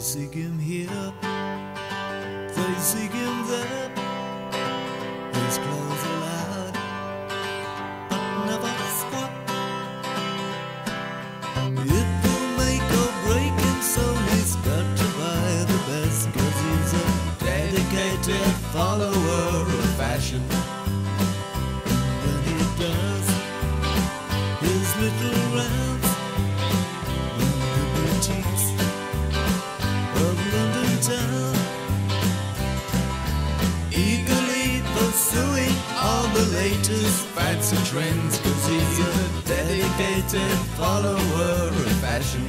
seek him here, they seek him there. His clothes are loud, but never squat. It will make or break him, so he's got to buy the best, cause he's a dedicated follower of fashion. Latest fancy trends, cause he's a dedicated follower of fashion.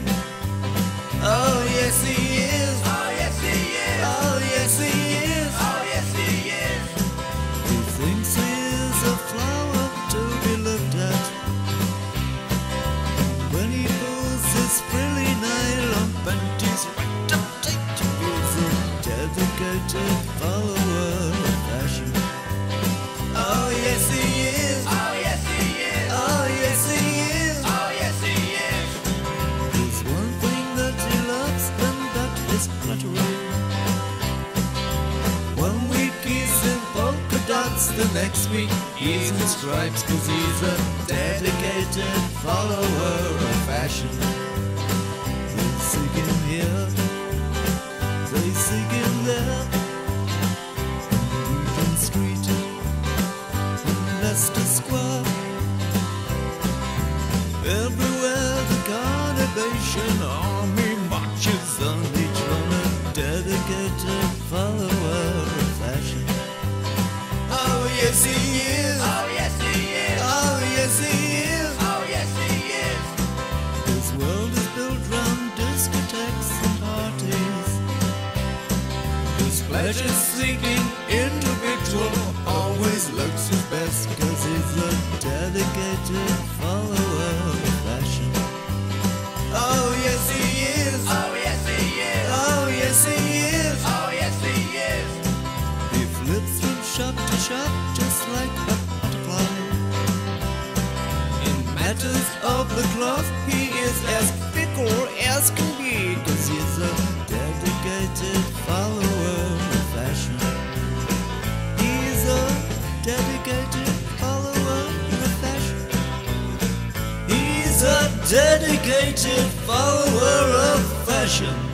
Oh, yes, he is. Oh yes he is. Oh, yes, he is. Oh yes he is. He thinks he is a flower to be looked at. When he pulls his frilly nylon panties right up tight, he's a dedicated follower is flattery. One week he's in polka dots, the next week he's in stripes, cause he's a dedicated follower of fashion. They seek him here, they seek him there. In Street, Leicester Square. Everywhere the Carnabetian Army yes he is. Oh yes he is. Oh yes he is. Oh yes he is. This world is built round discotheques and parties. This pleasure-seeking individual always looks his best cause he's a dedicated the he is as fickle as can be, cause he's a dedicated follower of fashion. He's a dedicated follower of fashion. He's a dedicated follower of fashion.